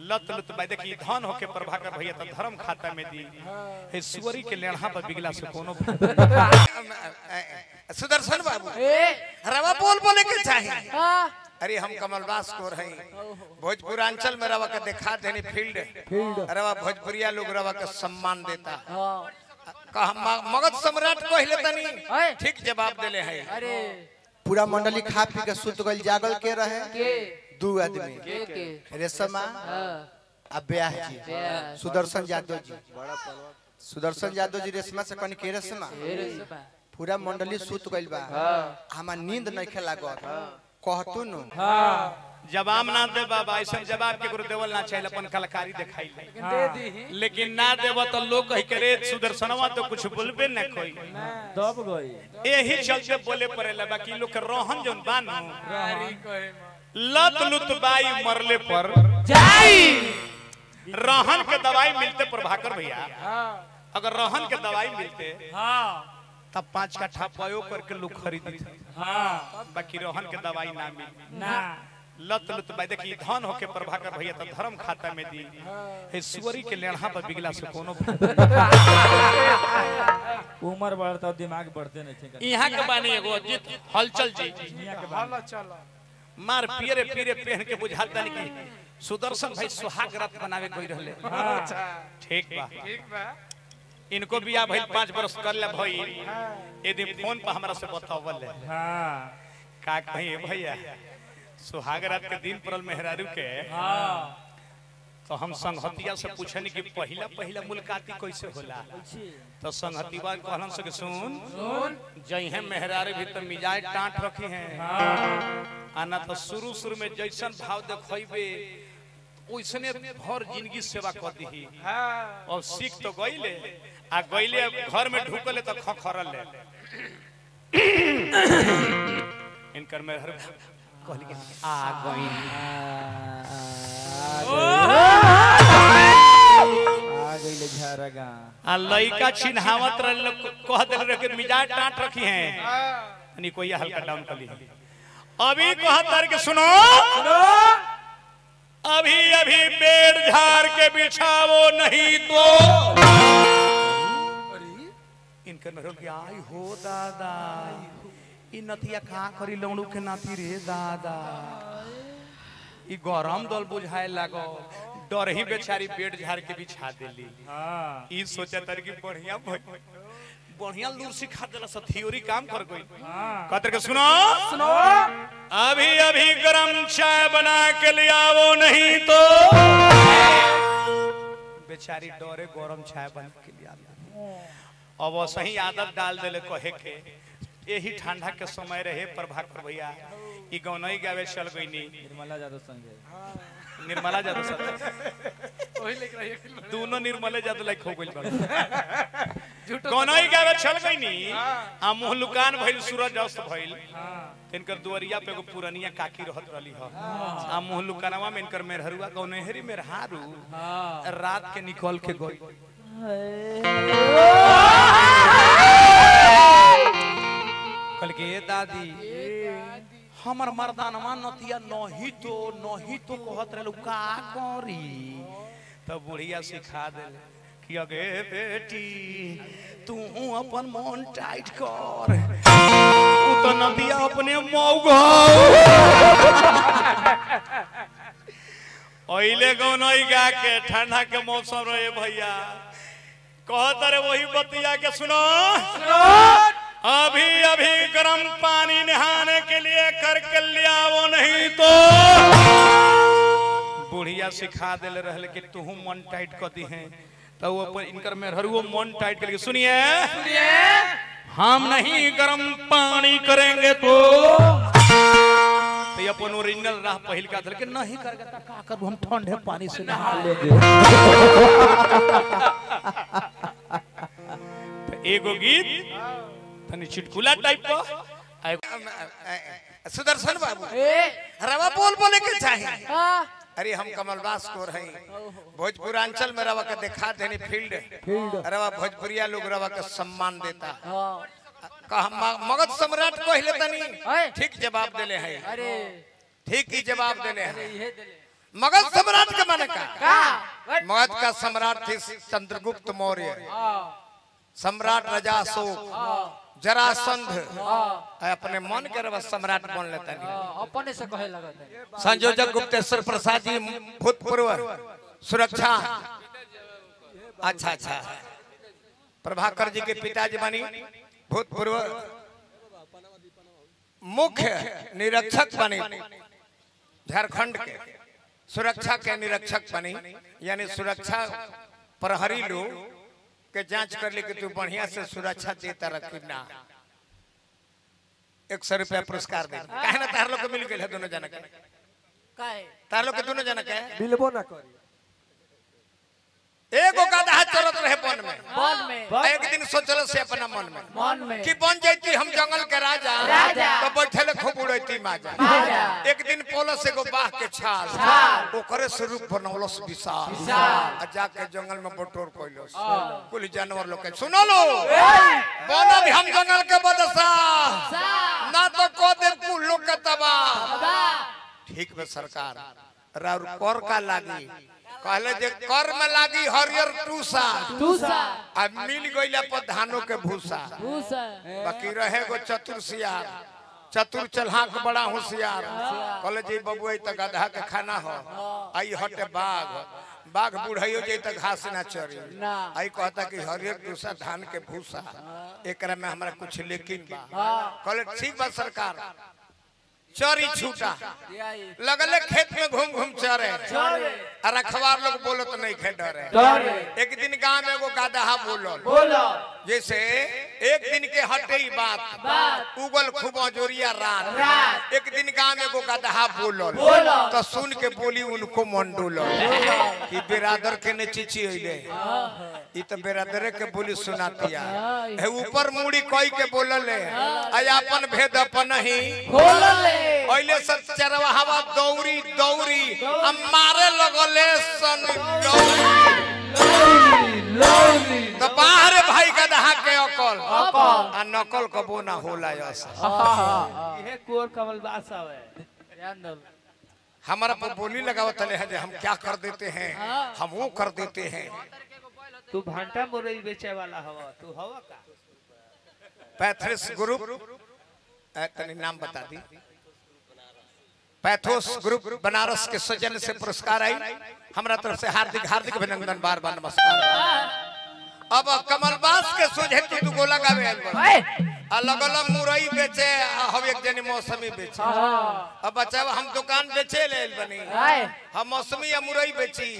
लत Lot by देखी धन होके प्रभाकर भैया तो धर्म खाता में दी। हे सुअरी के लेढ़ा पर बिगला से कोनो सुदर्शन बाबू ए। रवा बोल बोले के चाहिए हाँ। अरे हम कमलवास को रही। भोजपुरांचल में रवा का दिखा देनी फ़ील्ड। रवा भोजपुरिया लोग रवा का सम्मान देता। हाँ। मगध सम्राट कहले तनी? अय। ठीक जवाब देले है। अरे। पूरा मंडली खा पी के सुत गइल जागल के रहे। के? दू आदमी। के के? रेशमा हाँ। आ ब्याह जी सुदर्शन यादव जी। सुदर्शन यादव जी रेशमा से कहनी के रेशमा? रे पूरा मंडली सुत गइल बा। हमार नींद नहीं लागत कहतू नु। जवाब ना दे बाबा ऐसा जवाब के गुरु देवल ना चाहिए अपन कलाकारी दिखाई दे दी। लेकिन ना देव तो लोग कही करे सुदर्शनवा तो कुछ बोलबे ना कोई। दब गई यही चलते बोले पड़ेला बाकी लोग रोहन जोन बानो। रारी कहे माँ। लत लुत बाई मरले पर। जाई। रहन के दवाई मिलते प्रभाकर भैया। हाँ। अगर रहन के दवाई मिलते हाँ। तब पाँच कट्ठा पयो करके लोग खरीदी हाँ। बाकी रहन के दवाई ना मिली। ना। लत लुत बाई देखी धन होके प्रभाकर भैया तो धर्म खाता में दी। हे। सुअरी के लेढ़ा पर बिगला से कोनो उम्र बढ़ता दिमाग बढ़ते नहीं थे। यहाँ के बानी एगो हलचल जी। दुनिया के बाद चलो चलो मार पियरे पियरे पहन के बुझाता नहीं कि सुदर्शन भाई सुहाग रथ बनावे कोई रहले। अच्छा ठीक बा। ठीक बा। इनको बिया भइल पाँच बरस कर ले भई। यदि फ़ोन पर हमरा से बतावल। ले हाँ। का कहीं भैया? सुहाग रात के दिन परल मेहरारू के। हाँ। तो हम संगहतिया से पूछन कि पहला पहला मुलाकाती कैसे होला? तो संगहतिया कहलन से कि सुन सुन। जइहे मेहरारू भी तो मिजाज टांट रखी हैं आना तो शुरू शुरू में जैसन भाव देखइबे ओइसने भर ज़िंदगी सेवा कर दी। हाँ। और सीख तो गईले आ गईले घर में ढुकले तो खखरल। ले इनकर में हर कहली कि आ गई आ लइका छिनहावत रहल कह देल रहे कि मिजाज टाट रखी हैं। तनी कोई हल्का डाउन कर ली अभी कहतर के सुनो। अभी अभी पेड़ झाड़ के बिछावो नहीं तो। इनकर में रोक आई हो दादा। ई नथिया का करी लौड़ू के नाती रे दादा। ई गरम दल बुझाए लागो। डर ही बेचारी पेट झाड़ के बिछा देली। हाँ। ई सोचा तर कि बढ़िया बढ़िया लूर सिखा देला स थ्योरी काम कर गई। कहतर के सुनो। सुनो। अभी अभी गरम चाय बना के ले आवो नहीं तो बेचारी डरे गरम चाय बना के ले आवो अब सही आदत डाल देले कहे के यही ठंडा के समय रहे प्रभाकर भैया। ई गौनई गावे चल गईनी निर्मला यादव संजय निर्मला यादव साहब वही लेके रहिए फ़िल्म दोनों निर्मले यादव लाइक हो गइल बा झूठो गौनई गावे चल गईनी आ मुँह लुकान भइल सूरज अस्त भइल इनकर दुआरिया पे एगो पुरनिया काकी रहत रहली ह। आ मुँह लुकानवा में इनकर मेहरुआ गौनहरी मेहरारू रात के निकल के गई। कल के दादी हमर मर्दानवा नतिया नही तो नही तो कहत रहलू का करी? तब बुढ़िया सिखा देले कि अगे बेटी तू अपन मन टाइट कर। तो नदिया अपने मौगा ओइले गौनई गा के ठंडा के मौसम रहे भैया। कहत रे वही बतिया के सुनो। अभी अभी गर्म पानी नहाने के लिए करके ले आओ नहीं तो। बुढ़िया सिखा दिल रहल कि तू मन टाइट कर दी है। तो वो अपन इनकर में हरुओ मन टाइट करके सुनिए। हम नहीं गर्म पानी करेंगे तो। तो ये अपन ओरिजिनल राह पहिल का धल के नहीं करके तो का करू? हम ठंडे पानी से नहा लेंगे। तो एगो गीत? तनी चुटकुला टाइप का। सुदर्शन बाबू। रवा बोल बोले के चाहिए हाँ। अरे हम कमलवास को रही। भोजपुरांचल में रवा का दिखा देनी फ़ील्ड। रवा भोजपुरिया लोग रवा का सम्मान देता। हाँ। मगध सम्राट कहले तनी। ठीक जवाब देले है। अरे। ठीक ही जवाब देले अरे है। मगध सम्राट के माने का? का? मगध का सम्राट थे चंद्रगुप्त मौर्य। सम्राट राजा अशोक। जरासंध अपने मन के रवा सम्राट बन लेता नहीं अपने से कहे लगत है। संयोजक गुप्तेश्वर प्रसाद जी भूतपूर्व सुरक्षा। अच्छा अच्छा। प्रभाकर जी के पिताजी बनी भूतपूर्व मुख्य निरीक्षक बनी। झारखंड के सुरक्षा के निरीक्षक बनी यानी सुरक्षा प्रहरी लोग। के जाँच कर ले कि तू बढ़िया से सुरक्षा देता रखी ना। एक सौ रुपया पुरस्कार दे। काहे ना तार लोग के मिल गए दोनों जना के। काहे। तार लोग के दोनों जना के। मिलबो ना करी एगो रहे वन में। वन में। एक दिन सोचल से अपना मन में। मन में। कि बन जाती हम जंगल के राजा। राजा। तो बैठे खूब उड़ती माजा। एक दिन पोलस एगो बाह के छाल। ओकरे स्वरूप बनौलस विशाल। विशाल। आ जाके जंगल में बटोर कोइलस। कुल जानवर लोग के सुनो लो बन अभी हम जंगल के बदसा। ना तो को दे कुल लोग के तबाह। ठीक बे सरकार। राउर कर का लागी। कहले जे कर में लागी हरियर टूसा दूसरा आ मिल गइला पर धानों के भूसा। दूसरा बाकी रहे गो चतुर सियार। चतुर चल्हाक बड़ा होशियार। कहले जी बबुआ त गधा के खाना हो। आई हटे बाघ। बाघ बुढ़ाइयो जे त घास ना चरी। आई कहता कि हरियर टूसा धान के भूसा। एकरा में हमरा कुछ लेकिन बा। कहले ठीक बा सरकार। चरी छूटा। लगले खेत में घूम घूम चरे। और रखवार लोग बोलो तो नहीं खे डरे। डरे। एक दिन गाँव में एगो गादहा बोलो जैसे एक दिन के हटे ही बात। उगल खूब अजोरिया रात। एक दिन गाँव में एगो गदहा बोलल। बोलल। तो सुन के बोली उनको मन डोलल कि बिरादर के ने चिची अइले। ई तो बिरादर के बोली सुनातिया है ऊपर मुड़ी कोई के बोलल। है आ अपन भेद अपन ही। बोलो ले पहले सब चरवा हवा दौरी दौरी। आ मारे लगले सन। दौरी। तो बाहर गदहा आ नकल कबो ना होला यस ये कुंवर कमल बास आवे। ध्यान दो। हमारा पर बोली लगावत तले है जे हम क्या कर देते हैं? हम वो कर देते हैं। तू भांटा मुरई बेचे वाला हवा तू हवा का? पैथ्रिस ग्रुप। तनी नाम बता दी। पैथोस ग्रुप बनारस के सजन से पुरस्कार आई। हमारा तरफ़ से हार्दिक हार्दिक अभिनंदन बार बार नमस्कार अब कमलबास के सोझे तू तू गोला गावे आइल। अलग अलग मुरई बेचे हम एक जनी मौसमी बेचे। अब बच्चा हम दुकान बेचे ले बनी। हम मौसमी या मुरई बेची।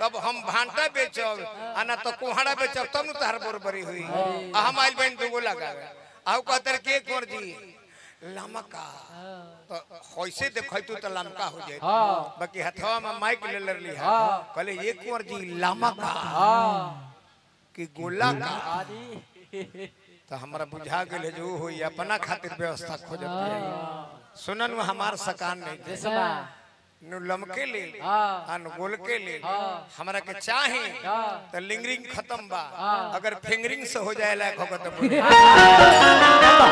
तब हम भांटा बेचब आ ना तो कुहाड़ा बेचब तब न तहर बरोबरी हुई। आ हम आइल बहन दुगो लगावे। आउ कहतर के कोर जी लमका। तो होइसे देखै तू तो लमका हो जाए बाकी हथवा में माइक ले लरली है। कहले ये कोर जी लमका। कि गोला का तो हमरा बुझा गेल जो होई अपना खातिर व्यवस्था खोजत है। सुनन हमार सकान नहीं नु लमके ले हाँ। अन गोल के ले हमरा के चाहे तो लिंगरिंग खत्म बा। अगर फिंगरिंग से हो जाए लायक होगा तो। तो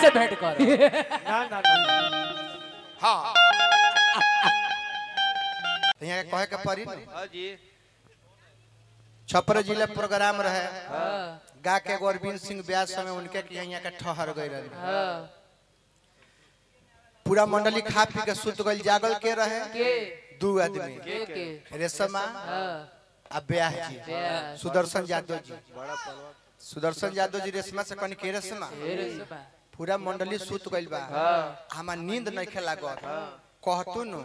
से भेंट कर। ना ना ना। हाँ। यहाँ कहे के न हाँ जी। छपरा ज़िले प्रोग्राम रहे। गा के एगो अरविंद सिंह ब्यास समय उनके के यहाँ के ठहर गई रहे पूरा मंडली खा पी के सुत गई जागल के रहे। दू आदमी। रेशमा? हाँ, आ ब्याह जी। सुदर्शन यादव जी। सुदर्शन यादव जी रेशमा से कनी के रेशमा? पूरा मंडली सुत गइल बा हमार नींद नहीं खेला लागत कहतू नु।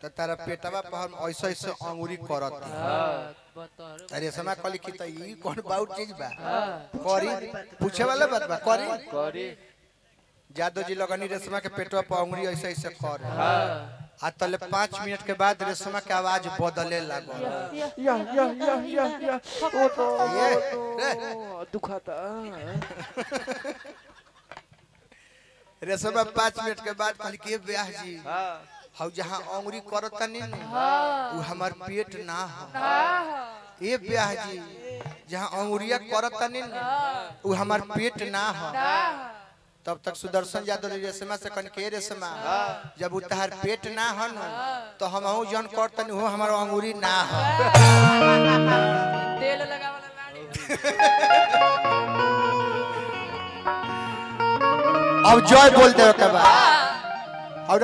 त तारा पेटवा पर ऐसे ऐसे अंगुरी करत। हाँ, अरे रेशमा कहली कि त ई कौन बाउट चीज़ बा? करी? पूछे वाला बात बा करी? करे। यादव जी लगनी रेशमा के पेटवा पर अंगुरी ऐसे ऐसे कर। हाँ। आ तले पाँच मिनट के बाद रेशमा के आवाज़ बदले लागल या या या या या ओ तो ये रे, दुखाता। रेशमा पाँच मिनट के बाद कहली कि ब्याह जी। हौ। जहाँ अंगुरी करत तनी नु उ हमार पेट ना हो। ए ब्याह जी जहाँ अंगुरिया करत तनी नु उ हमार पेट ना हो। तब तक सुदर्शन यादव रेशमा से कन के रेशमा जब उतार पेट ना हन तो हम हूँ जन करतन हो हमर अंगूरी ना हो। तेल लगावला अब जय बोल दे के बाद और